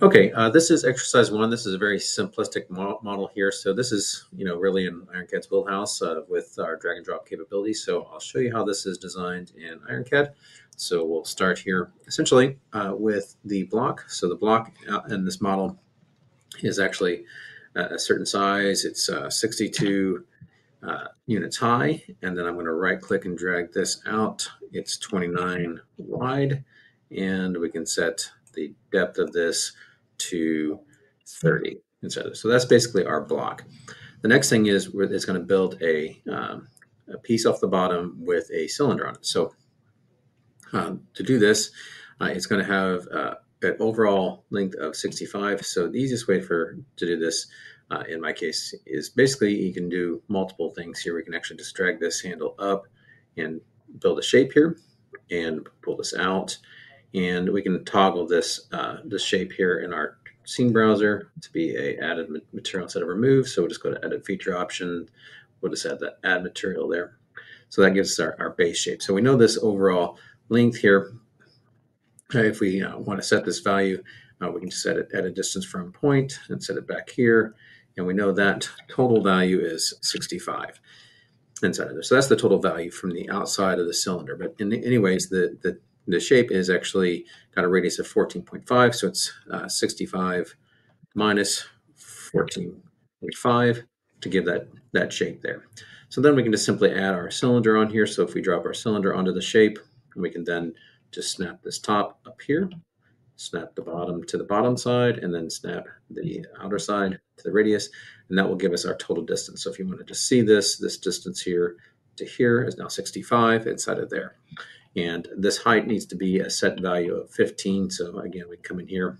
Okay, uh, this is exercise one. This is a very simplistic mo model here. So this is, you know, really an IronCAD's wheelhouse uh, with our drag and drop capabilities. So I'll show you how this is designed in IronCAD. So we'll start here essentially uh, with the block. So the block uh, in this model is actually a certain size. It's uh, 62 uh, units high. And then I'm going to right click and drag this out. It's 29 wide. And we can set the depth of this to 30 instead So that's basically our block. The next thing is it's going to build a, um, a, piece off the bottom with a cylinder on it. So um, to do this, uh, it's going to have uh, an overall length of 65. So the easiest way for to do this, uh, in my case, is basically you can do multiple things here. We can actually just drag this handle up and build a shape here and pull this out and we can toggle this uh, this shape here in our scene browser to be a added material instead of remove. So we'll just go to edit feature option. We'll just add that add material there. So that gives us our, our base shape. So we know this overall length here. Uh, if we uh, want to set this value, uh, we can set it at a distance from point and set it back here. And we know that total value is 65 inside of there. So that's the total value from the outside of the cylinder. But in the, anyways, the, the the shape is actually got a radius of 14.5, so it's uh, 65 minus 14.5 to give that, that shape there. So then we can just simply add our cylinder on here. So if we drop our cylinder onto the shape, we can then just snap this top up here, snap the bottom to the bottom side, and then snap the outer side to the radius, and that will give us our total distance. So if you wanted to see this, this distance here to here is now 65 inside of there. And this height needs to be a set value of 15. So again, we come in here,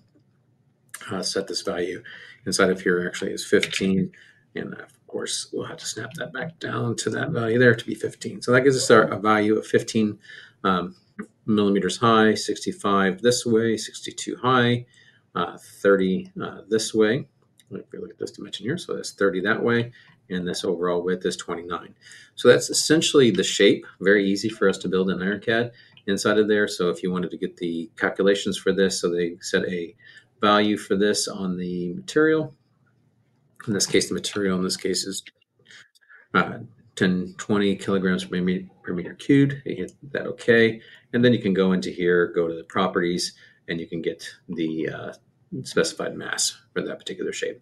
uh, set this value inside of here actually is 15. And of course, we'll have to snap that back down to that value there to be 15. So that gives us our, a value of 15 um, millimeters high, 65 this way, 62 high, uh, 30 uh, this way. If we look at this dimension here, so that's 30 that way, and this overall width is 29. So that's essentially the shape, very easy for us to build in IronCAD inside of there. So if you wanted to get the calculations for this, so they set a value for this on the material. In this case, the material in this case is uh, 10, 20 kilograms per meter, per meter cubed. You hit that OK. And then you can go into here, go to the properties, and you can get the uh, specified mass for that particular shape.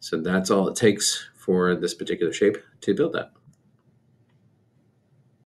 So that's all it takes for this particular shape to build that.